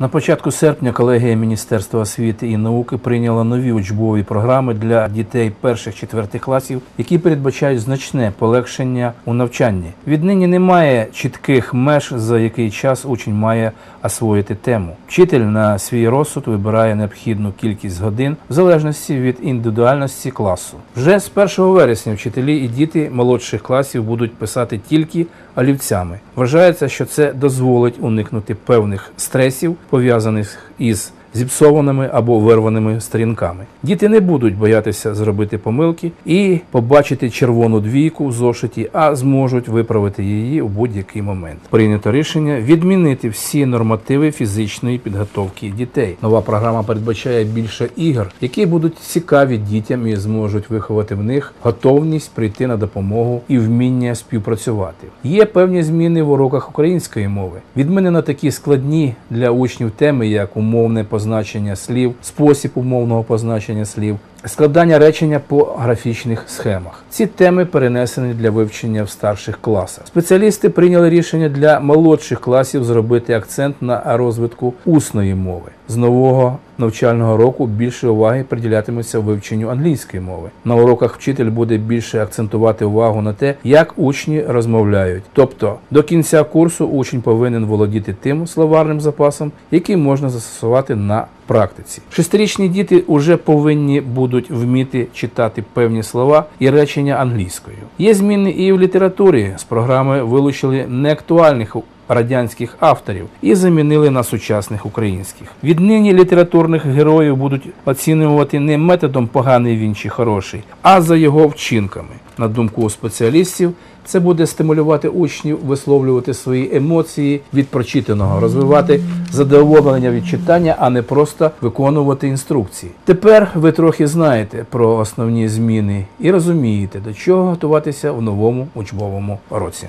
На початку серпня колегія Міністерства освіти і науки прийняла нові учбові програми для дітей перших-четвертих класів, які передбачають значне полегшення у навчанні. Віднині немає чітких меж, за який час учень має освоїти тему. Вчитель на свій розсуд вибирає необхідну кількість годин в залежності від індивідуальності класу. Вже з 1 вересня вчителі і діти молодших класів будуть писати тільки олівцями. Вважається, що це дозволить уникнути певних стресів, пов'язаних із зіпсованими або вирваними сторінками. Діти не будуть боятися зробити помилки і побачити червону двійку в зошиті, а зможуть виправити її у будь-який момент. Прийнято рішення відмінити всі нормативи фізичної підготовки дітей. Нова програма передбачає більше ігор, які будуть цікаві дітям і зможуть виховати в них готовність прийти на допомогу і вміння співпрацювати. Є певні зміни в уроках української мови. Відмінено такі складні для учнів теми, як умовне позначення слів, спосіб умовного позначення слів, складання речення по графічних схемах. Ці теми перенесені для вивчення в старших класах. Спеціалісти прийняли рішення для молодших класів зробити акцент на розвитку усної мови. З нового навчального року більше уваги приділятиметься вивченню англійської мови. На уроках вчитель буде більше акцентувати увагу на те, як учні розмовляють. Тобто до кінця курсу учень повинен володіти тим словарним запасом, який можна застосувати на практиці. Шестирічні діти вже повинні будуть вміти читати певні слова і речення англійською. Є зміни і в літературі. З програми вилучили неактуальних радянських авторів і замінили на сучасних українських. Віднині літературних героїв будуть оцінювати не методом поганий він чи хороший, а за його вчинками. На думку спеціалістів, це буде стимулювати учнів висловлювати свої емоції від прочитаного, розвивати задоволення від читання, а не просто виконувати інструкції. Тепер ви трохи знаєте про основні зміни і розумієте, до чого готуватися в новому учбовому році.